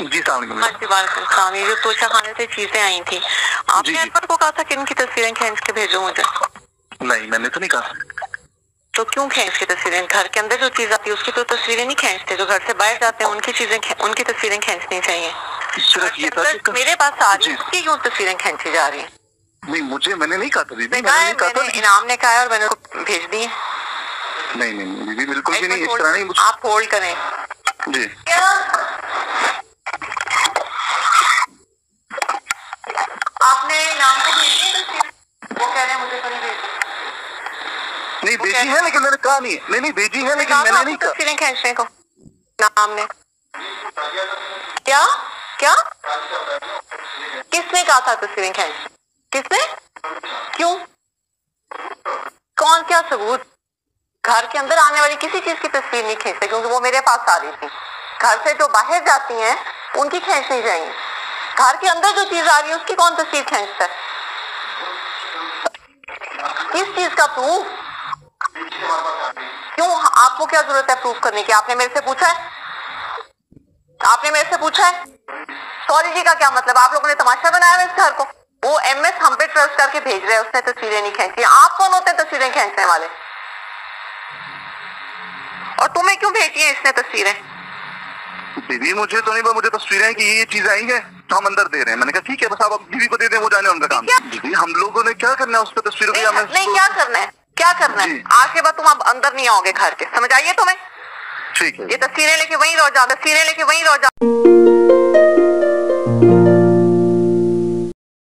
जी सामने हाँ जी सलाम। ये जो तोशा खाने से चीज़ें आई थी आपने। अनवर को कहा था कि इनकी तस्वीरें खींच के भेजो मुझे? नहीं मैंने तो नहीं कहा। तो क्यों खींच के तस्वीरें? घर के अंदर जो चीज़ आती है उसकी तो तस्वीरें नहीं खींचते। जो घर से बाहर जाते हैं उनकी चीज़ें उनकी तस्वीरें खींचनी चाहिए। सिर्फ़ ये था कि मेरे पास आ रही है क्यों तस्वीरें खींची जा रही है? नहीं मुझे मैंने नहीं कहा था दीदी। मैंने कहा था इनाम ने कहा है और मैंने उसको भेज दी है। नहीं नहीं, दीदी बिल्कुल भी नहीं इस तरह नहीं आप होल्ड करें। जी आपने इनाम को भेज दी है तस्वीर? वो कह रहे हैं मुझे तो नहीं भेज नहीं भेजी है लेकिन मैंने कहा नहीं। नहीं नहीं भेजी है लेकिन मैंने नहीं कहा। तस्वीरें खींचने को। नाम ने क्या? क्या? किसने कहा था तस्वीरें खींच किसने? क्यों? कौन क्या सबूत? घर के अंदर आने वाली किसी चीज़ की तस्वीर नहीं खींचते क्योंकि वो मेरे पास आ रही थी। घर से जो बाहर जाती हैं उनकी खींचनी चाहिए घर के अंदर जो चीज़ आ रही है उसकी कौन तस्वीर खींचता है? किस चीज़ का प्रूफ क्यों? आपको क्या ज़रूरत है प्रूफ करने की? आपने मेरे से पूछा है? आपने मेरे से पूछा है? सॉरी जी का क्या मतलब? आप लोगों ने तमाशा बनाया है इस घर को। वो एम एस हम पे ट्रस्ट करके भेज रहे हैं उसने तस्वीरें नहीं खींची। आप कौन होते हैं तस्वीरें खींचने वाले? और तुम्हें क्यों भेजी है इसने तस्वीरें? दीदी मुझे तो नहीं मुझे तस्वीरें कि ये चीज़ आई है तो हम अंदर दे रहे हैं। मैंने कहा ठीक है बस आप दीदी को दे दें वो जाने उनका काम दीदी हम लोगों ने क्या करना है उस पर तस्वीरों नहीं, की नहीं क्या करना है? क्या करना है। आज के बाद तुम आप अंदर नहीं आओगे घर के। समझ आइए तुम्हें? ठीक है। ये तस्वीरें लेके वहीं रह जाओ तस्वीरें लेके वहीं रह जाओ।